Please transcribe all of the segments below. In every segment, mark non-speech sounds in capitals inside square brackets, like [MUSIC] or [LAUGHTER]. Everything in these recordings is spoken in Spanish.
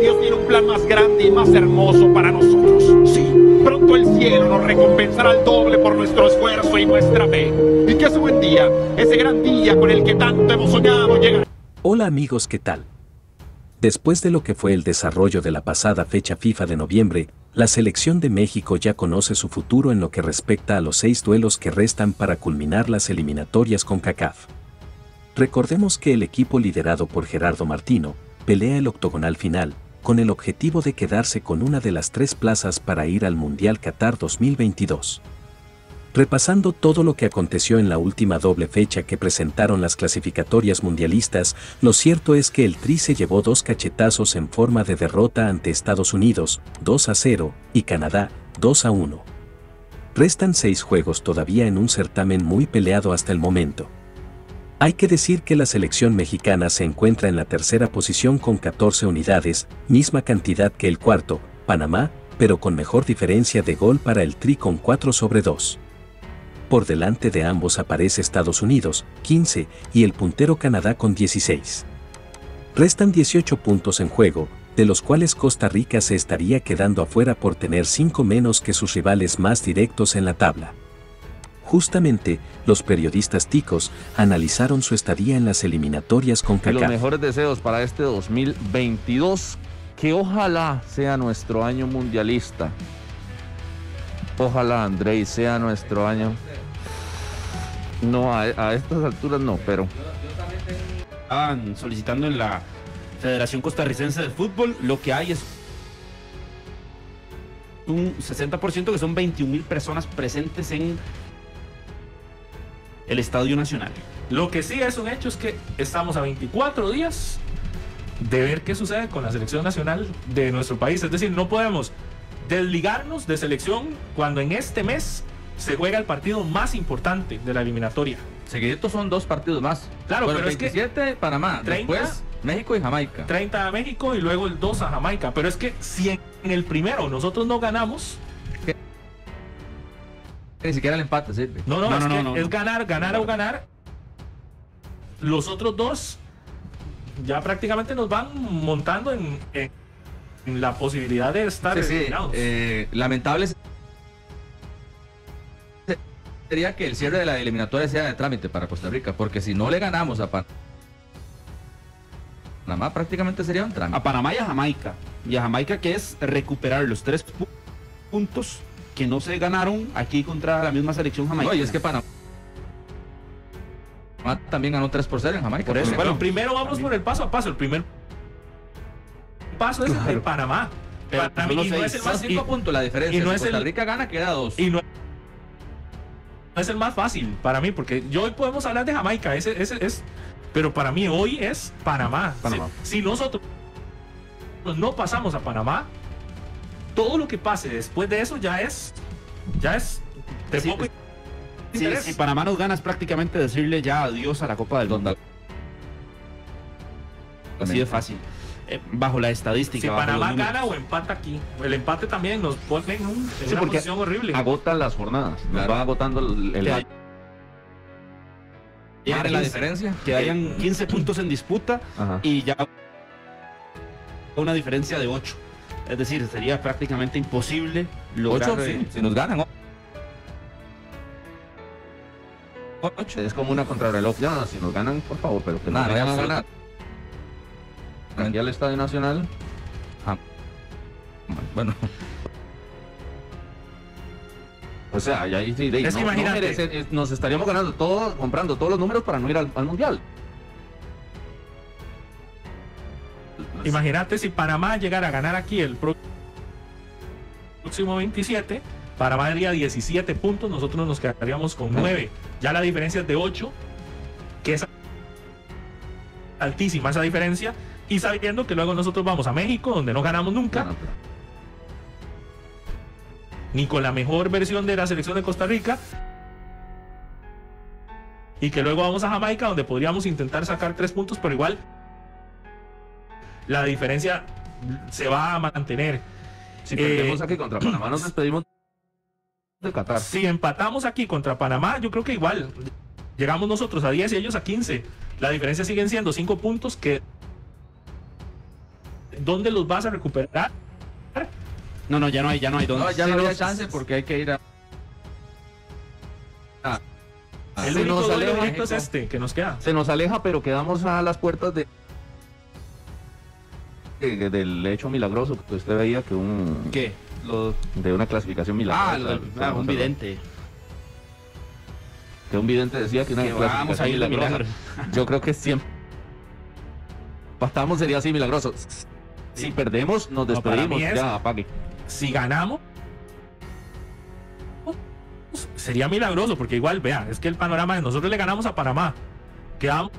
Dios tiene un plan más grande y más hermoso para nosotros. Sí, pronto el cielo nos recompensará al doble por nuestro esfuerzo y nuestra fe. Y que ese buen día, ese gran día con el que tanto hemos soñado, llegará. Hola amigos, ¿qué tal? Después de lo que fue el desarrollo de la pasada fecha FIFA de noviembre, la selección de México ya conoce su futuro en lo que respecta a los seis duelos que restan para culminar las eliminatorias con CACAF. Recordemos que el equipo liderado por Gerardo Martino pelea el octogonal final, con el objetivo de quedarse con una de las tres plazas para ir al Mundial Qatar 2022. Repasando todo lo que aconteció en la última doble fecha que presentaron las clasificatorias mundialistas, lo cierto es que el Tri se llevó dos cachetazos en forma de derrota ante Estados Unidos, 2 a 0, y Canadá, 2 a 1. Restan seis juegos todavía en un certamen muy peleado hasta el momento. Hay que decir que la selección mexicana se encuentra en la tercera posición con 14 unidades, misma cantidad que el cuarto, Panamá, pero con mejor diferencia de gol para el Tri con 4 sobre 2. Por delante de ambos aparece Estados Unidos, 15, y el puntero Canadá con 16. Restan 18 puntos en juego, de los cuales Costa Rica se estaría quedando afuera por tener 5 menos que sus rivales más directos en la tabla. Justamente, los periodistas ticos analizaron su estadía en las eliminatorias con Los CACAF. mejores deseos para este 2022, que ojalá sea nuestro año mundialista. Ojalá, Andrei, sea nuestro año. No, a, a estas alturas no, pero estaban solicitando en la Federación Costarricense de Fútbol, lo que hay es un 60% que son 21 mil personas presentes en el Estadio Nacional. Lo que sí es un hecho es que estamos a 24 días de ver qué sucede con la selección nacional de nuestro país. Es decir, no podemos desligarnos de selección cuando en este mes se juega el partido más importante de la eliminatoria. Seguiditos son dos partidos más. Claro, Bueno, pero es que 27 Panamá, 30. después México y Jamaica. 30 a México y luego el 2 a Jamaica. Pero es que si en el primero nosotros no ganamos, Ni siquiera el empate sirve. no, no, No, es, no, que no, no, es ganar, ganar o ganar. Los otros dos ya prácticamente nos van montando en, en- en la posibilidad de estar Sí, sí, eliminados. eh, lamentable sería que el cierre de la eliminatoria sea de trámite para Costa Rica, porque si no le ganamos a Pan- Panamá, prácticamente sería un trámite. A Panamá y a Jamaica. Y a Jamaica que es recuperar los tres pu- puntos que no se ganaron aquí contra la misma selección jamaica. No, y es que Panamá también ganó 3 por 0 en Jamaica. Por eso. Bueno, primero vamos por el paso a paso. El primer paso es el de Panamá. Pero y no es el más 5 puntos la diferencia. y no si es Costa el- Rica gana, queda 2. y no, no es el más fácil para mí, porque yo hoy podemos hablar de Jamaica, ese, ese es, pero para mí hoy es Panamá. Panamá. Si, si nosotros no pasamos a Panamá, todo lo que pase después de eso ya es, ya es de Sí, poco Si, interés. si Panamá nos gana es prácticamente decirle ya adiós a la Copa del Mundo. Así de fácil. Eh, bajo la estadística. Si Panamá gana o empata aquí, el empate también nos pone en, un- en Sí, una posición horrible. agotan las jornadas. Nos Claro. van agotando el, el- Que- ¿Quién la 15, diferencia? Que hayan 15 puntos en disputa Ajá. y ya una diferencia de 8. Es decir, sería prácticamente imposible lograr. 8, sí, si nos ganan. 8. Es como una contrarreloj. Ya, no, si nos ganan, por favor, pero que Nada, no vayan a ganar. Al Estadio Nacional. Bueno, O sea, y ahí sí, de- Es que no- no merece- nos estaríamos ganando todo, comprando todos los números para no ir al, al mundial. Imagínate si Panamá llegara a ganar aquí el próximo 27, Panamá haría 17 puntos, nosotros nos quedaríamos con 9. Ya la diferencia es de 8, que es altísima esa diferencia. Y sabiendo que luego nosotros vamos a México, donde no ganamos nunca, ni con la mejor versión de la selección de Costa Rica. Y que luego vamos a Jamaica, donde podríamos intentar sacar 3 puntos, pero igual la diferencia se va a mantener. Si Eh, perdemos aquí contra Panamá, nos despedimos de Qatar. Si empatamos aquí contra Panamá, yo creo que igual llegamos nosotros a 10 y ellos a 15. La diferencia siguen siendo 5 puntos que ¿dónde los vas a recuperar? No, no, ya no hay, ya no hay dónde. No, ya no nos- chance porque hay que ir a. El único nos duelo aleja directo es este que nos queda. Se nos aleja, pero quedamos a las puertas de, de- del hecho milagroso que usted veía que un ¿Qué? Lo- de una clasificación milagrosa. Ah, lo del- ah, un vidente. Que un vidente decía que una Que clasificación de milagrosa. milagro. Yo creo que siempre empatamos sería así milagroso. Si perdemos, nos No, despedimos. es- Ya, apague. Si ganamos, sería milagroso, porque igual, vea, es que el panorama es nosotros le ganamos a Panamá. Quedamos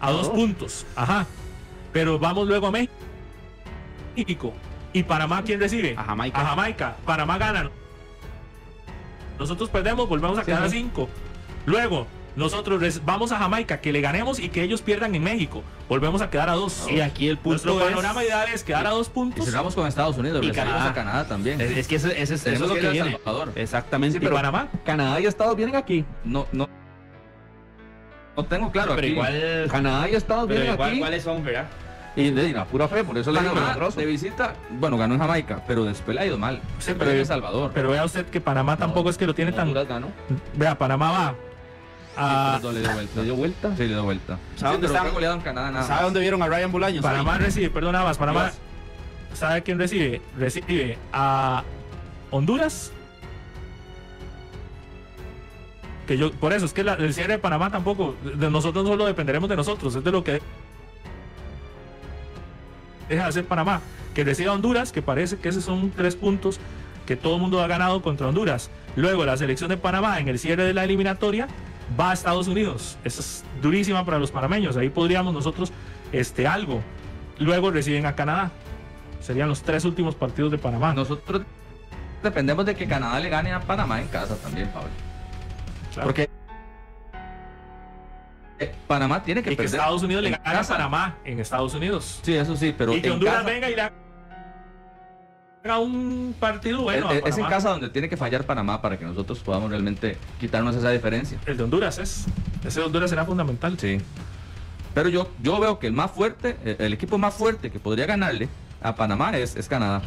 a dos puntos. Ajá. Pero vamos luego a México. ¿Y Panamá quién recibe? A Jamaica. A Jamaica. Panamá gana. Nosotros perdemos, volvemos a Sí, quedar a sí. cinco. Luego, nosotros vamos a Jamaica, que le ganemos y que ellos pierdan en México. Volvemos a quedar a dos. Y aquí el Nuestro punto es... panorama ideal es quedar a dos Y puntos. cerramos con Estados Unidos, Y Canadá. a Canadá también. Es, es que ese, ese- eso es lo que que viene. El Salvador. Exactamente. ¿Y Panamá? Canadá y Estados vienen aquí. No, no. No tengo claro pero aquí. igual... Canadá y Estados Pero vienen igual, aquí. ¿cuáles son, verdad? Y de la pura fe, por eso le digo de visita, bueno, ganó en Jamaica, pero después le ha ido mal. Sí, pero- en El Salvador. Pero vea usted que Panamá tampoco es que lo tiene tan. Honduras ganó. Vea, Panamá va a. Sí, le dio vuelta. ¿Le dio vuelta? Sí, le dio vuelta. ¿Sabe Sí, dónde fue goleado en Canadá nada ¿Sabe dónde vieron a Ryan Bolaños? Panamá recibe, perdón, nada más. Panamá. ¿Sabe quién recibe? Recibe a Honduras. Que yo, por eso es que el cierre de Panamá tampoco, nosotros no solo dependeremos de nosotros, es de lo que deja de hacer Panamá. Que reciba Honduras, que parece que esos son tres puntos que todo el mundo ha ganado contra Honduras. Luego la selección de Panamá en el cierre de la eliminatoria va a Estados Unidos. Esa es durísima para los panameños. Ahí podríamos nosotros este, algo. Luego reciben a Canadá. Serían los tres últimos partidos de Panamá. Nosotros dependemos de que Canadá le gane a Panamá en casa también, Pablo. Claro. Porque Panamá tiene que y que. Estados Unidos le en gane a. Panamá en Estados Unidos. Sí, eso sí, pero y que Honduras casa- venga y le haga un partido bueno. es, en casa donde tiene que fallar Panamá para que nosotros podamos realmente quitarnos esa diferencia. El de Honduras es. Ese de Honduras será fundamental. Sí. Pero yo, yo veo que el más fuerte, el, el equipo más fuerte que podría ganarle a Panamá es, es Canadá.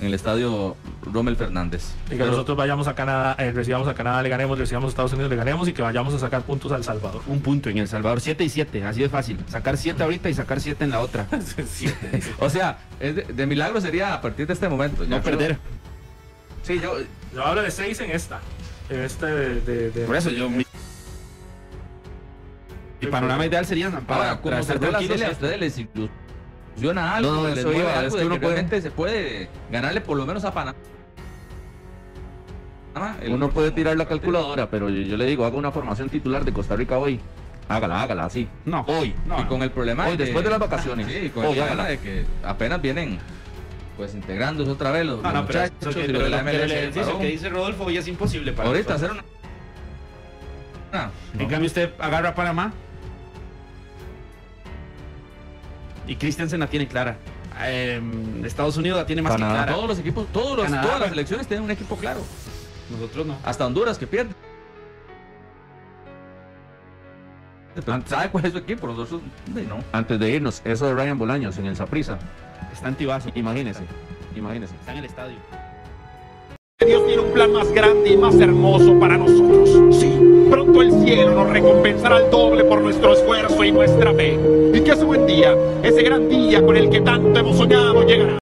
En el estadio Rommel Fernández. Y que Pero- nosotros vayamos a Canadá, eh, recibamos a Canadá, le ganemos, recibamos a Estados Unidos, le ganemos y que vayamos a sacar puntos a El Salvador. Un punto en El Salvador, 7 y 7, así de fácil. Sacar 7 ahorita y sacar 7 en la otra. [LAUGHS] O sea, es de, de milagro sería a partir de este momento. No creo- perder. Sí, yo, Yo hablo de seis en esta. En este de. de- de- Por eso yo. Mi, mi panorama ideal sería Ahora, para, como para se a ustedes les ilusiona algo, No, no, les eso iba, algo es de que que uno puede- realmente se puede ganarle por lo menos a Panamá. El- Uno puede tirar la calculadora, pero yo, yo le digo, haga una formación titular de Costa Rica hoy. Hágala, hágala, así. No, Hoy. no. y con el problema Hoy, después de las vacaciones. Sí, con el Hoy, problema hágala. de que apenas vienen pues integrándose otra vez los, No, los no, pero, muchachos eso que- y los pero de la lo que MLS. que dice Rodolfo hoy es imposible para Ahorita hacer una... una- En cambio, usted agarra a Panamá. Y Christensen la tiene clara. Em, Estados Unidos la tiene más Canadá. que clara. Todos los equipos, todos los, Canadá, todas las bueno. selecciones tienen un equipo claro. Nosotros no. Hasta Honduras que pierde. ¿Sabe cuál es su equipo? Nosotros no. Antes de irnos, eso de Ryan Bolaños en el Saprisa. Está antivaso. Imagínese, imagínese. Está en el estadio. Dios tiene un plan más grande y más hermoso para nosotros. Sí, pronto el cielo nos recompensará al doble por nuestro esfuerzo y nuestra fe. Y que ese buen día, ese gran día con el que tanto hemos soñado, llegará.